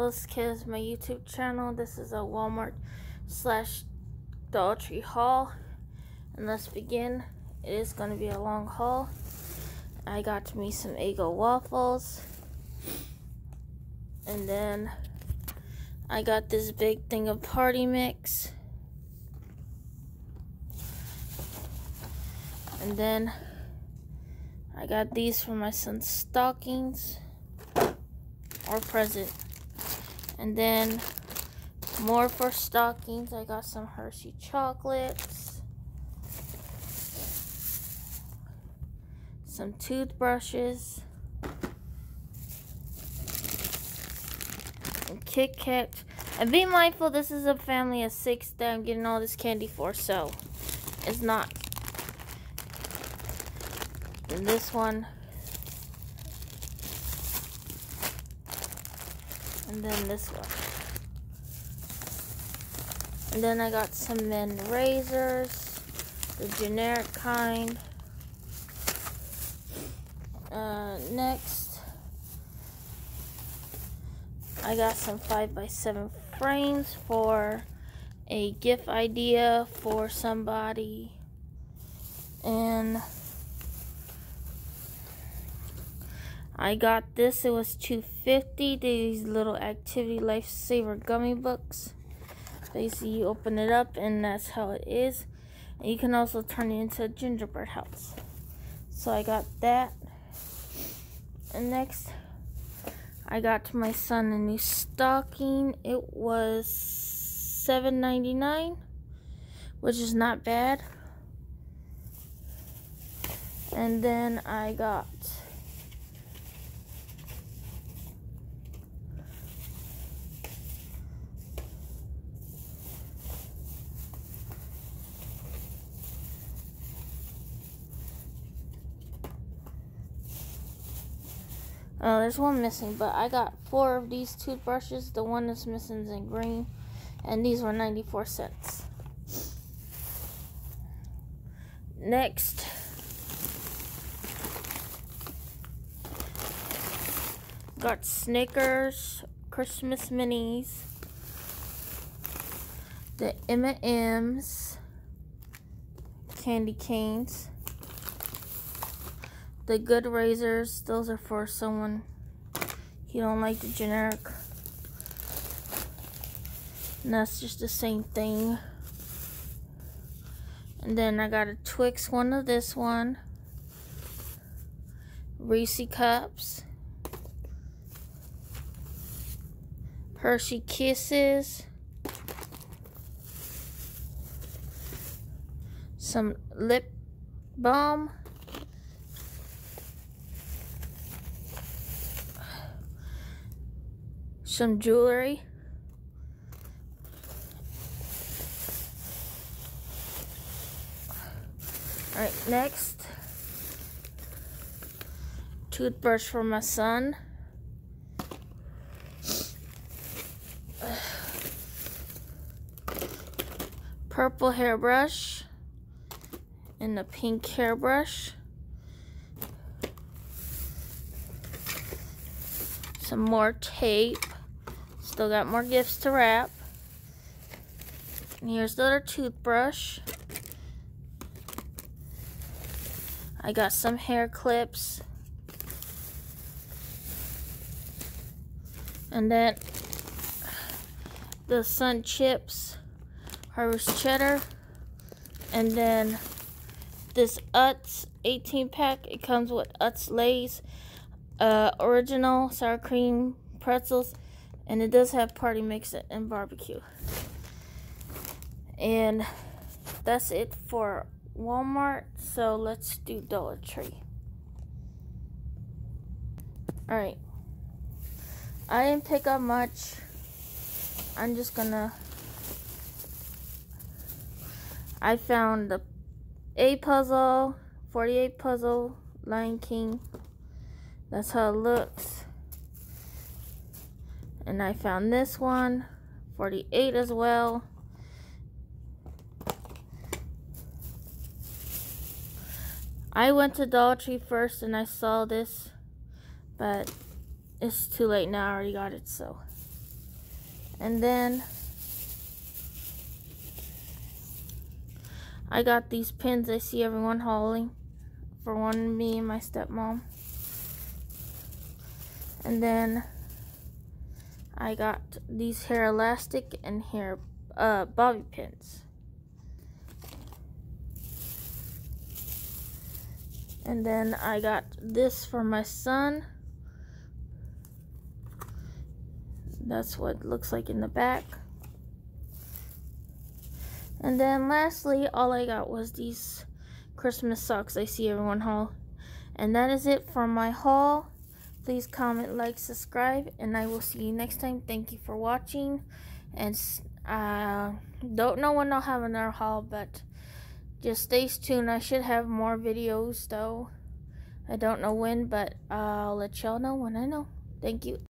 This Kids, my YouTube channel. This is a Walmart slash Dollar Tree haul. And let's begin. It is going to be a long haul. I got me some Eggo waffles. And then I got this big thing of party mix. And then I got these for my son's stockings or present. And then more for stockings. I got some Hershey chocolates. Some toothbrushes. And Kit Kat. And be mindful, this is a family of six that I'm getting all this candy for, so it's not. And this one And then this one. And then I got some men razors, the generic kind. Uh, next, I got some 5x7 frames for a gift idea for somebody. And I got this. It was 250. These little activity lifesaver gummy books. Basically, you open it up and that's how it is. And you can also turn it into a gingerbread house. So I got that. And next, I got to my son a new stocking. It was $7.99, which is not bad. And then I got Oh, there's one missing, but I got four of these toothbrushes. The one that's missing is in green, and these were 94 cents. Next, got Snickers Christmas minis, the M&M's candy canes the good razors, those are for someone you don't like the generic. And that's just the same thing. And then I got a Twix one of this one. Reese cups. Hershey Kisses. Some lip balm. Some jewelry. Alright, next. Toothbrush for my son. Purple hairbrush. And a pink hairbrush. Some more tape. Still got more gifts to wrap. And here's the other toothbrush. I got some hair clips. And then the Sun Chips Harvest Cheddar. And then this Utz 18 pack. It comes with Utz Lays, uh, original sour cream pretzels, and it does have party mix and barbecue. And that's it for Walmart. So let's do Dollar Tree. Alright. I didn't pick up much. I'm just gonna... I found the A puzzle, 48 puzzle, Lion King. That's how it looks and I found this one 48 as well. I went to Dollar Tree first and I saw this but it's too late now I already got it so. And then I got these pins I see everyone hauling. For one me and my stepmom. And then I got these hair elastic and hair uh, bobby pins. And then I got this for my son. That's what it looks like in the back. And then lastly, all I got was these Christmas socks I see everyone haul. And that is it for my haul. Please comment, like, subscribe, and I will see you next time. Thank you for watching. And uh, don't know when I'll have another haul, but just stay tuned. I should have more videos, though. I don't know when, but I'll let y'all know when I know. Thank you.